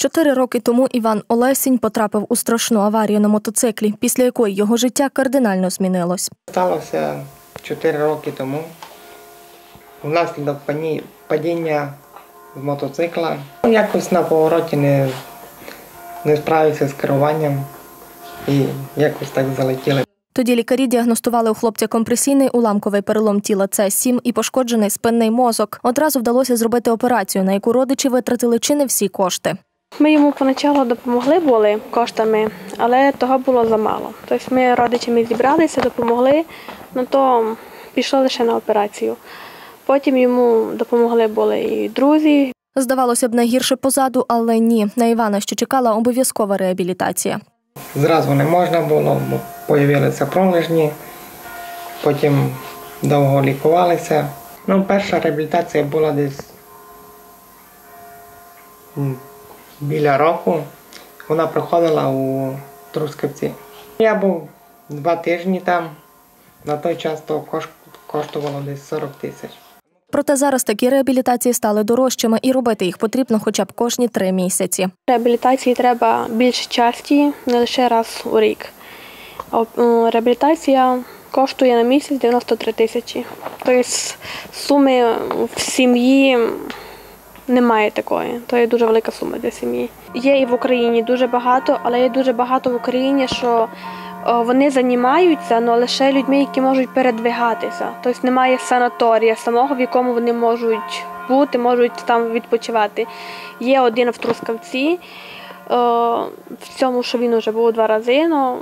Чотири роки тому Іван Олесінь потрапив у страшну аварію на мотоциклі, після якої його життя кардинально змінилось. Сталося 4 роки тому. Внаслідок падіння з мотоцикла. Якось на повороті не, не справився з керуванням і якось так залетіли. Тоді лікарі діагностували у хлопця компресійний уламковий перелом тіла С7 і пошкоджений спинний мозок. Одразу вдалося зробити операцію, на яку родичі витратили чи не всі кошти. Ми йому поначалу допомогли були коштами, але того було замало. Тобто ми родичами зібралися, допомогли, ну то пішло лише на операцію. Потім йому допомогли були і друзі. Здавалося б, найгірше позаду, але ні. На Івана ще чекала обов'язкова реабілітація. Зразу не можна було, бо появилися пролежні, потім довго лікувалися. Ну, перша реабілітація була десь біля року. Вона проходила у Трускавці. Я був два тижні там. На той час то коштувало десь 40 тисяч. Проте зараз такі реабілітації стали дорожчими, і робити їх потрібно хоча б кожні три місяці. Реабілітації треба більш часті, не лише раз у рік. А, Реабілітація коштує на місяць 93 тисячі. Тобто суми в сім'ї немає такої. То є дуже велика сума для сім'ї. Є і в Україні дуже багато, але є дуже багато в Україні, що вони займаються але лише людьми, які можуть передвигатися. Тобто немає санаторія самого, в якому вони можуть бути, можуть там відпочивати. Є один в Трускавці. В цьому, що він вже був два рази, ну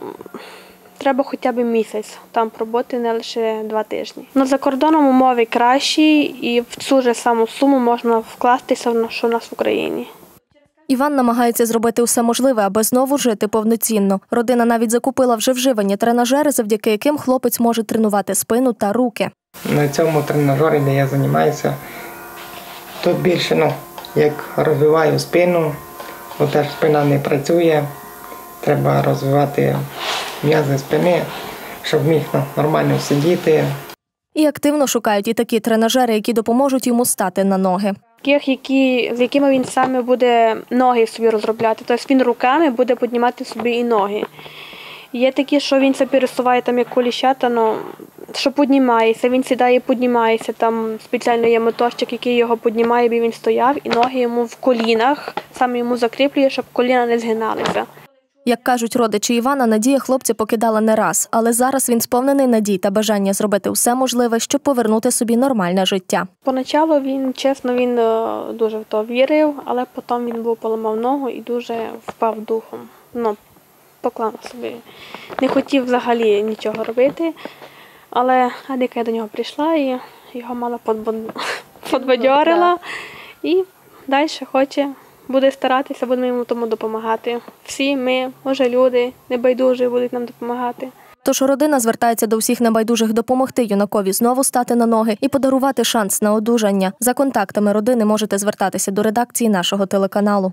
треба хоча б місяць там пробути, не лише два тижні. Ну, за кордоном умови кращі, і в цю ж саму суму можна вкластися, що у нас в Україні. Іван намагається зробити усе можливе, аби знову жити повноцінно. Родина навіть закупила вже вживані тренажери, завдяки яким хлопець може тренувати спину та руки. На цьому тренажері, де я займаюся, тут більше, ну, як розвиваю спину, бо теж спина не працює. Треба розвивати м'язи спини, щоб міг ну, нормально сидіти. І активно шукають і такі тренажери, які допоможуть йому стати на ноги. Таких, які, з якими він саме буде ноги собі розробляти. Тобто він руками буде піднімати собі і ноги. Є такі, що він це пересуває там як коліщата, ну, що піднімається, він сідає і піднімається. Там спеціально є мотощик, який його піднімає, аби він стояв, і ноги йому в колінах, саме йому закріплює, щоб коліна не згиналися. Як кажуть родичі Івана, надія хлопця покидала не раз, але зараз він сповнений надій та бажання зробити все можливе, щоб повернути собі нормальне життя. Поначалу він, чесно, він е, дуже в то вірив, але потім він був поламав ногу і дуже впав духом. Ну, поклав собі. Не хотів взагалі нічого робити. Але Адика до нього прийшла і його мало подбо- подбадьорила. І далі хоче, буде старатися, будемо йому тому допомагати. Всі ми, може, люди, небайдужі будуть нам допомагати. Тож родина звертається до всіх небайдужих допомогти юнакові знову стати на ноги і подарувати шанс на одужання. За контактами родини можете звертатися до редакції нашого телеканалу.